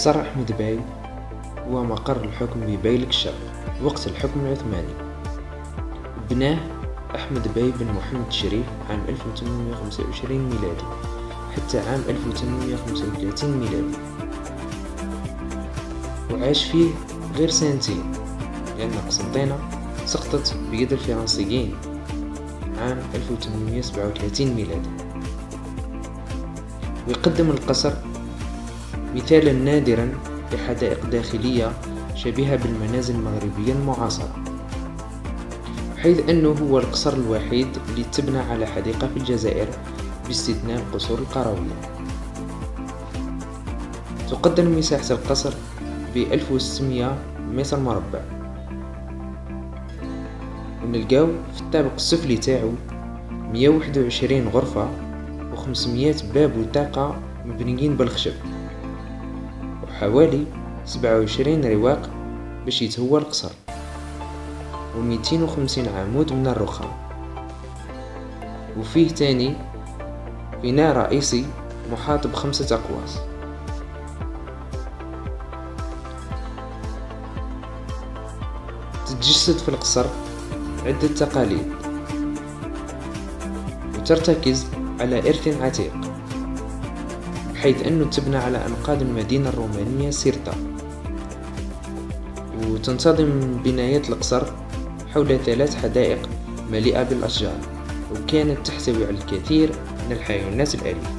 قصر أحمد باي هو مقر الحكم ببيلك الشرق وقت الحكم العثماني بناه أحمد باي بن محمد الشريف عام 1825 ميلادي حتى عام 1835 ميلادي. وعاش فيه غير سنتين لأن قسنطينة سقطت بيد الفرنسيين عام 1837 ميلادي. ويقدم القصر مثالا نادرا لحدائق داخلية شبيهة بالمنازل المغربية المعاصرة حيث أنه هو القصر الوحيد اللي تبنى على حديقة في الجزائر باستثناء القصور القروية. تقدر مساحة القصر ب 1600 متر مربع. ونلقاو في الطابق السفلي تاعو 121 غرفة و 500 باب وطاقة مبنيين بالخشب. وحوالي 27 رواق باش يتهوى القصر و 250 عمود من الرخام. وفيه تاني بناء رئيسي محاط بخمسة أقواس. تتجسد في القصر عدة تقاليد وترتكز على إرث عتيق. حيث أنه تبنى على أنقاض المدينة الرومانية سيرتا. وتنتظم بنايات القصر حول ثلاث حدائق مليئة بالأشجار وكانت تحتوي على الكثير من الحيوانات الأليفة